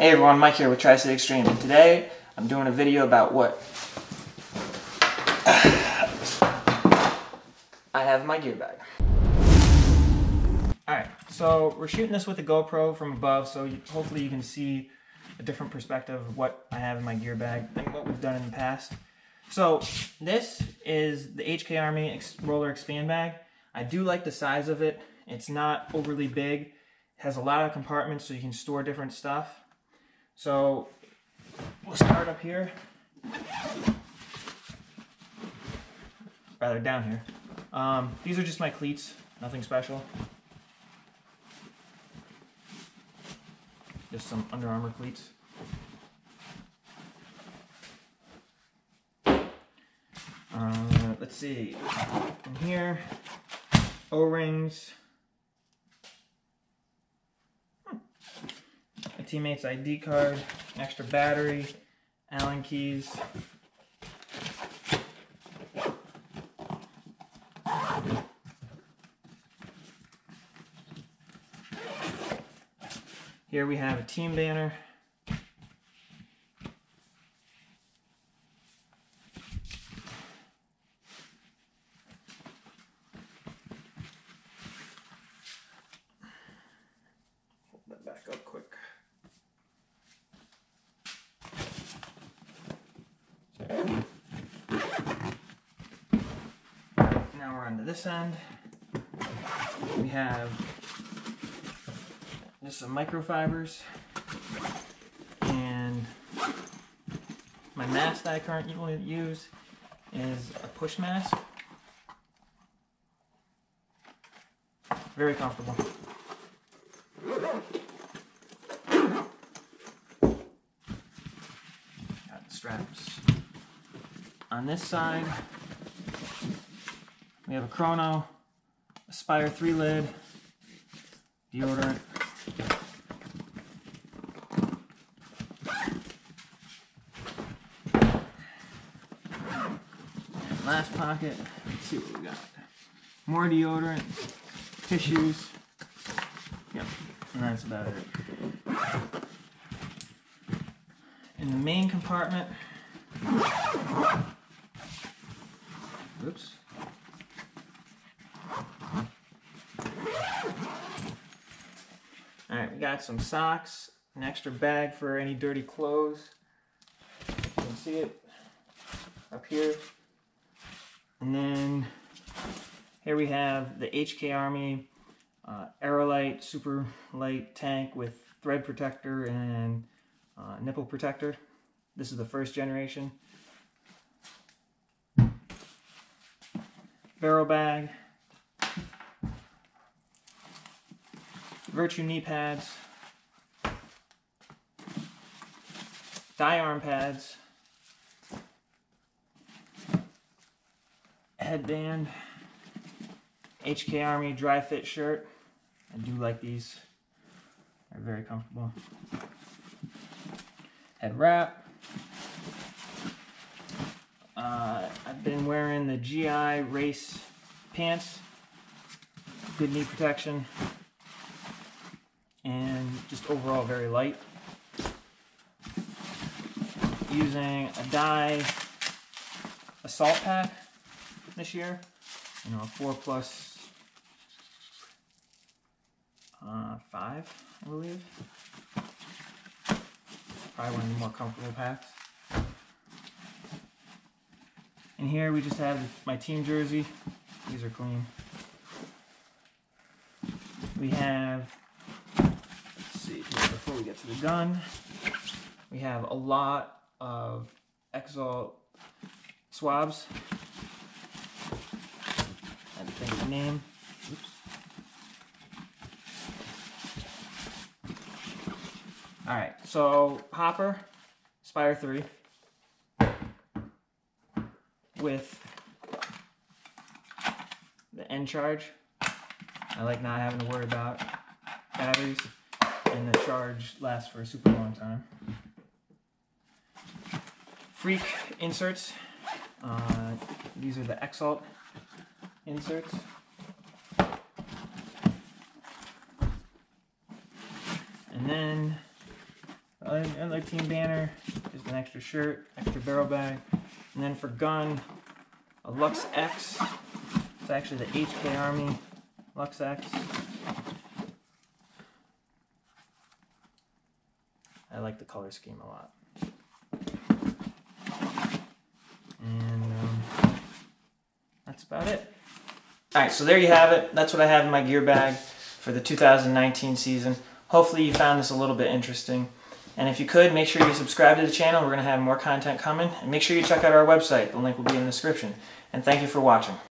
Hey everyone, Mike here with Tri-City Extreme, and today I'm doing a video about what I have in my gear bag. Alright, so we're shooting this with the GoPro from above, so you, hopefully you can see a different perspective of what I have in my gear bag than what we've done in the past. So this is the HK Army Ex Roller Expand Bag. I do like the size of it. It's not overly big. It has a lot of compartments so you can store different stuff. So we'll start up here. Rather down here. Um, these are just my cleats, nothing special. Just some Under Armour cleats. Uh, let's see. In here, O-rings. My teammate's ID card, extra battery, Allen keys. Here we have a team banner. Hold that back up quick. Now on to this end. We have just some microfibers and my mask that I currently use is a push mask. Very comfortable. Got the straps. On this side, we have a chrono, Aspire 3 lid, deodorant, last pocket, let's see what we got. More deodorant, tissues, yep, and that's about it. In the main compartment, oops, Alright, we got some socks, an extra bag for any dirty clothes. You can see it up here. And then here we have the HK Army uh, Aerolite Super Light Tank with thread protector and uh, nipple protector. This is the first generation. Barrel bag. Virtue knee pads, dye arm pads, headband, HK Army dry fit shirt. I do like these. They're very comfortable. Head wrap. Uh, I've been wearing the GI race pants. Good knee protection and just overall very light. Using a dye assault pack this year, you know, a four plus uh, five, I believe. Probably one of the more comfortable packs. And here we just have my team jersey. These are clean. We have we get to the gun, we have a lot of Exalt swabs. I think the name. Oops. All right, so Hopper, Spire 3, with the N charge. I like not having to worry about batteries and the charge lasts for a super long time. Freak inserts. Uh, these are the Exalt inserts. And then another team banner, just an extra shirt, extra barrel bag. And then for gun, a Luxe X. It's actually the HK Army Luxe X. I like the color scheme a lot. And um, that's about it. All right, so there you have it. That's what I have in my gear bag for the 2019 season. Hopefully you found this a little bit interesting. And if you could, make sure you subscribe to the channel. We're going to have more content coming. And make sure you check out our website. The link will be in the description. And thank you for watching.